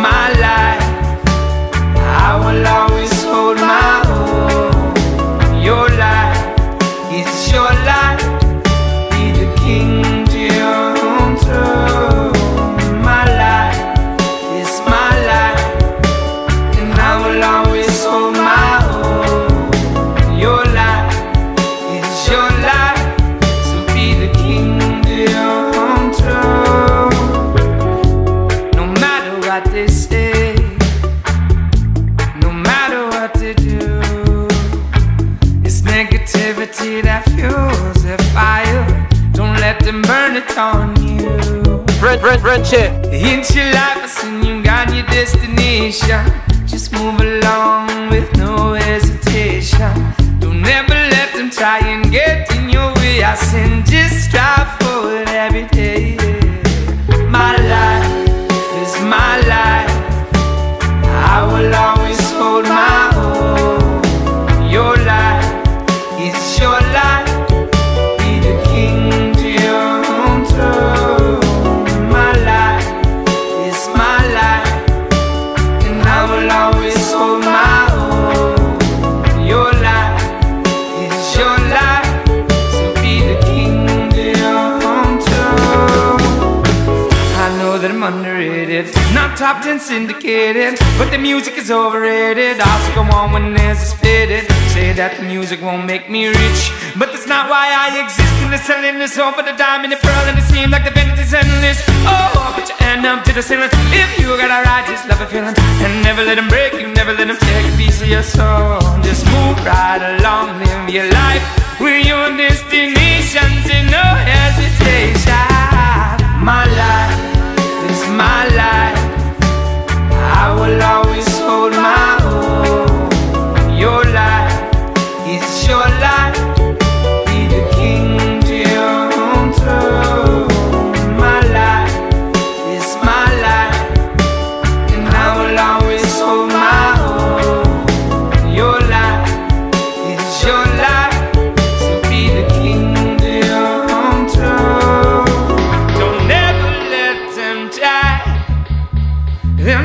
my life. I will always hold my own. Your life is your life. Be the king to your own throne. My life is my life. And I will always hold my own. Your life is your life. So be the king to your own throne. No matter what they negativity that fuels the fire. Don't let them burn it on you. Run, run, run, check. It's your life, I seen you got your destination. Just move along with no hesitation. Don't ever let them try and get in your way. I send your life. Not top 10 syndicated, but the music is overrated. Also go on when there's is fitted. Say that the music won't make me rich, but that's not why I exist in the selling this home for the diamond and pearl, and it seems like the vanity's endless. Oh, put your hand up to the ceiling if you got a right, just love a feeling, and never let them break you, never let them take a piece of your soul. Just move right along, live your life with your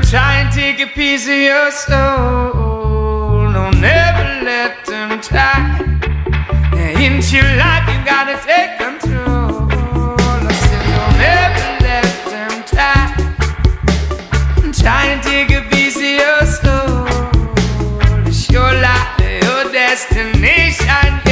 try and take a piece of your soul. Don't ever let them try. Into your life, you gotta take control. I said, don't ever let them try. Try and take a piece of your soul. It's your life, your destination.